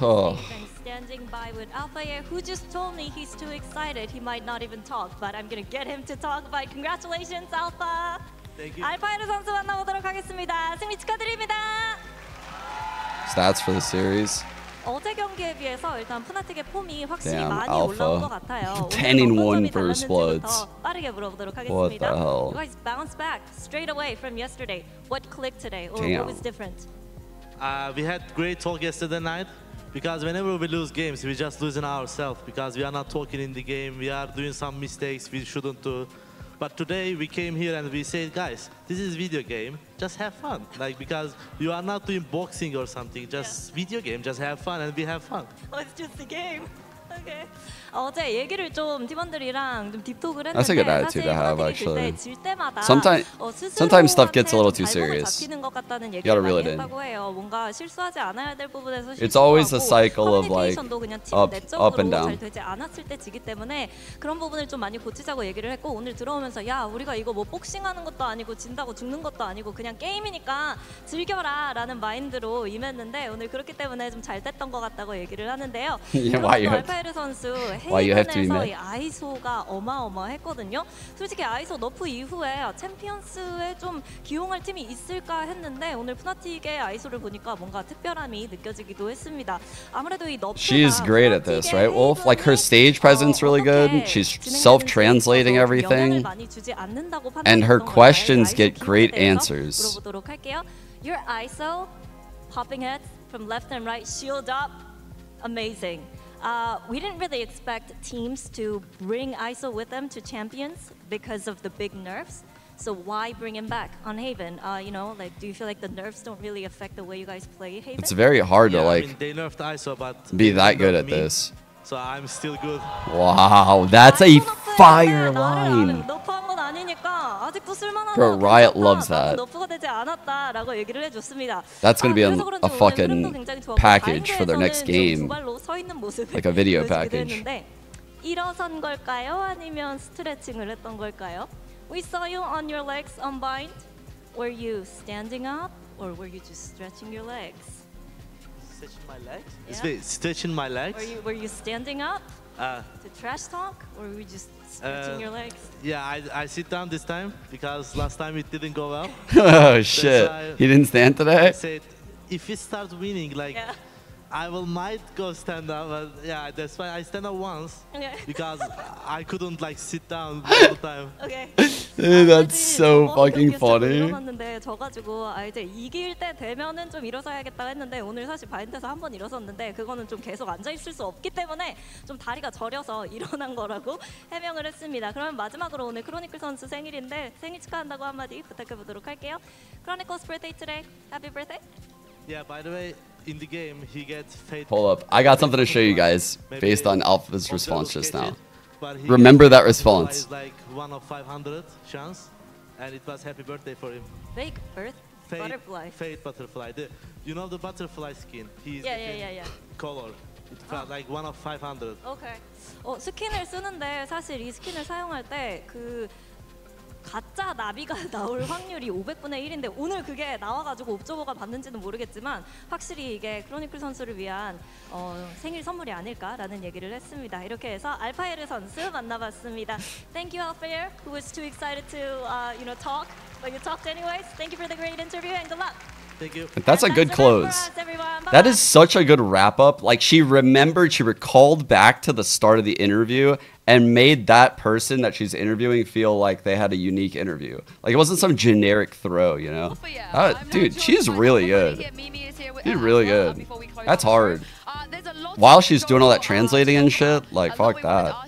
Oh. Standing by with Alfajer, who just told me he's too excited. He might not even talk, but I'm gonna get him to talk. But congratulations, Alpha. Thank you. 알파에르 선수 만나보도록 하겠습니다. 승리 축하드립니다. Stats for the series. 어제 경기에 비해서 일단 푸나틱의 폼이 확실히 Damn, 많이 alpha. 올라온 것 같아요. 10 in 1 versus Bloods. 빠르게 물어보도록 하겠습니다. What the hell? You guys bounce back straight away from yesterday. What clicked today or Damn. what was different? Uh, we had great talk yesterday night because whenever we lose games, we're just losing ourselves because we are not talking in the game. We are doing some mistakes we shouldn't do. But today we came here and we said, guys, this is video game. Just have fun. Like because you are not doing boxing or something. Just video game. Just have fun and we have fun. Oh, it's just a game. Okay. 어제 얘기를 좀 팀원들이랑 좀 딥톡을 했는데 That's a good attitude to have, 푸나틱이 actually. 질 때마다 Sometime- 어, sometimes stuff gets a little too serious. 잡히는 것 같다는 얘기를 reel it in. 했다고 해요. 뭔가 실수하지 않아야 될 부분에서 It's always a cycle of, like, up- up and down. 잘 되지 않았을 때 지기 때문에 그런 부분을 좀 많이 고치자고 얘기를 했고 오늘 들어오면서 야 우리가 이거 뭐 복싱하는 것도 아니고 진다고 죽는 것도 아니고 그냥 게임이니까 즐겨라라는 마인드로 임했는데 오늘 그렇기 때문에 좀 잘 됐던 것 같다고 얘기를 하는데요. Yeah, why you 그리고 have- 또 알파이르 선수 why you have to be 헤이븐에서 mad? 이 아이소가 어마어마했거든요. 솔직히 아이소 너프 이후에 챔피언스에 좀 기용할 팀이 있을까 했는데 오늘 푸나틱의 아이소를 보니까 뭔가 특별함이 느껴지기도 했습니다. 아무래도 이 너프가 She's great at this, right, Wolf? Like her stage presence really good. She's self-translating everything. And her questions get great answers. 물어보도록 할게요. Your ISO popping heads from left and right, shield up, amazing. Uh, we didn't really expect teams to bring ISO with them to champions because of the big nerfs. So why bring him back on Haven? Uh, you know, like, do you feel like the nerfs don't really affect the way you guys play Haven? It's very hard yeah, to like I mean, they nerfed ISO, but be that good at me, this. So I'm still good. Wow, that's a fire line. Bro, Riot loves that. 않았다라고 얘기를 해줬습니다. That's going to be a, a fucking package for their next game. Like a video package. 일어선 걸까요? 아니면 스트레칭을 했던 걸까요? We saw you on your legs on Bind. Were you standing up or were you just stretching your legs? Stretching my legs? Yeah. Stretching my legs? Were you, were you standing up? Uh, to trash talk or were you just stretching Uh, your legs? yeah, I, I sit down this time because last time it didn't go well. oh shit. why- He didn't stand today. I today? said, if he starts winning, like Yeah. I will might go stand up. But yeah, that's why I stand up once Okay. because I couldn't like sit down all the time. Okay. Dude, that's so fucking funny. 일어섰는데 져가지고 아 이제 이길 때 되면은 좀 일어서야겠다 했는데 오늘 사실 바인드에서 한 번 일어섰는데 그거는 좀 계속 앉아 있을 수 없기 때문에 좀 다리가 저려서 일어난 거라고 해명을 했습니다. 그러면 마지막으로 오늘 크로니클 선수 생일인데 생일 축하한다고 한마디 부탁해 보도록 할게요. Chronicles birthday today. Happy birthday. Yeah, by the way, in the game he gets fate. Hold up. I got something to show you guys Maybe based on Alpha's Observer response just gets now. it, but he Remember gets that it. response. It's like one of 500 chance, and it was happy birthday for him. Fake birth Fate, butterfly. Fate butterfly. The, you know the butterfly skin? He's Yeah, the yeah, same yeah, yeah. color. It felt like one of 500. 오케이. 어, 스킨을 쓰는데 사실 이 스킨을 사용할 때 그 가짜 나비가 나올 확률이 500분의 1인데 오늘 그게 나와가지고 옵저버가 받는지는 모르겠지만 확실히 이게 크로니클 선수를 위한 어, 생일 선물이 아닐까라는 얘기를 했습니다. 이렇게 해서 알파에르 선수 만나봤습니다. Thank you, Alfair, who was too excited to uh, you know talk, but you talked anyways. Thank you for the great interview and good luck. Thank you. That's a good close. That is such a good wrap up. Like she remembered, she recalled back to the start of the interview and made that person that she's interviewing feel like they had a unique interview. Like it wasn't some generic throw, you know? Uh, dude, she's really good. is here with She's really uh, good. before we close That's out the show. hard. Uh, there's a lot While she's doing all that uh, translating and shit, like, fuck we wanted to that.